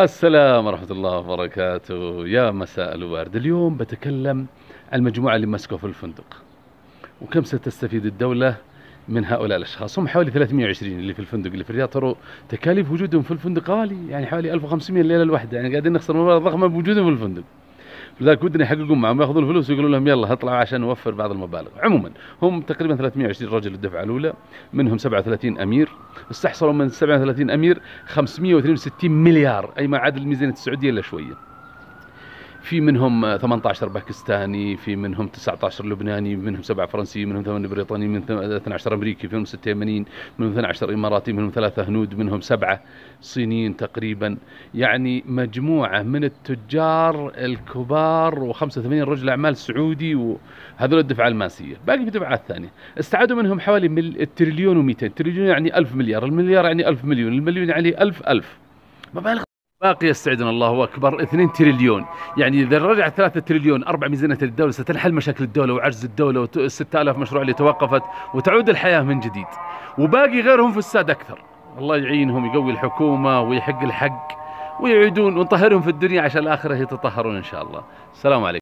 السلام ورحمة الله وبركاته. يا مساء الورد. اليوم بتكلم عن المجموعة اللي مسكوا في الفندق. وكم ستستفيد الدولة من هؤلاء الأشخاص؟ هم حوالي 320 اللي في الفندق اللي في الرياض. ترى تكاليف وجودهم في الفندق غالي يعني حوالي 1500 الليلة الواحدة يعني قاعدين نخسر مبالغ ضخمة بوجودهم في الفندق. لذلك ودنا يحققون معهم ياخذون الفلوس ويقولون لهم يلا اطلعوا عشان نوفر بعض المبالغ. عموما هم تقريبا 320 رجل الدفعه الأولى منهم 37 أمير. استحصلوا من 37 أمير 562 مليار أي ما عادل ميزانيه السعودية إلا شوية. في منهم 18 باكستاني في منهم 19 لبناني منهم 7 فرنسي منهم 8 بريطاني منهم 12 أمريكي منهم 6 يمنيين منهم 12 إماراتي منهم 3 هنود منهم 7 صينيين تقريبا. يعني مجموعة من التجار الكبار و85 رجل أعمال سعودي وهذول الدفعة الماسية. باقي في دفعات ثانية. استعادوا منهم حوالي مل... تريليون و200 تريليون يعني 1000 مليار المليار يعني 1000 مليون المليون يعني 1000 ألف. مبالغ باقي يستعدنا الله أكبر. 2 تريليون. يعني إذا رجع 3 تريليون أربع ميزانية الدولة ستنحل مشاكل الدولة وعجز الدولة و6000 مشروع اللي توقفت وتعود الحياة من جديد. وباقي غيرهم في الساد أكثر. الله يعينهم يقوي الحكومة ويحق الحق ويعيدون ونطهرهم في الدنيا عشان الآخرة يتطهرون إن شاء الله. السلام عليكم.